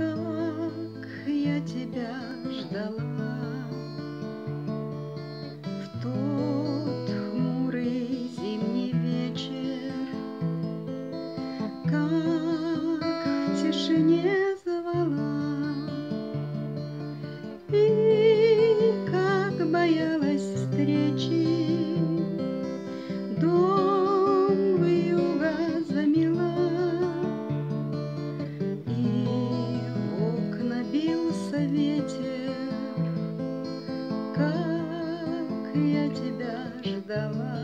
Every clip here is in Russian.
как я тебя ждала. В тот хмурый зимний вечер Как в тишине ждала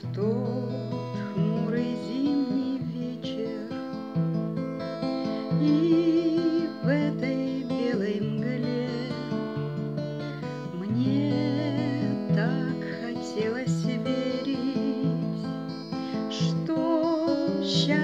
В тот хмурый зимний вечер. И в этой белой мгле Мне так хотелось верить, Что счастье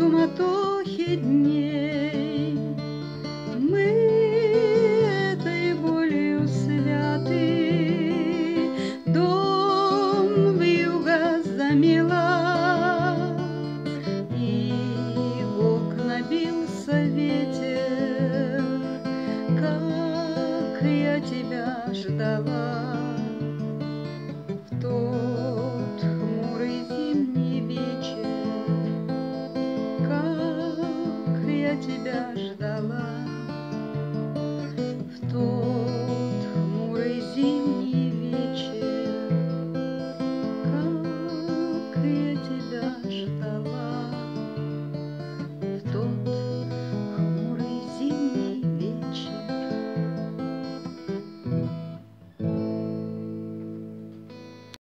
суматохе дней. Мы этой болью святы. Дом вьюга замела И в окна бился ветер. Как я тебя ждала я тебя.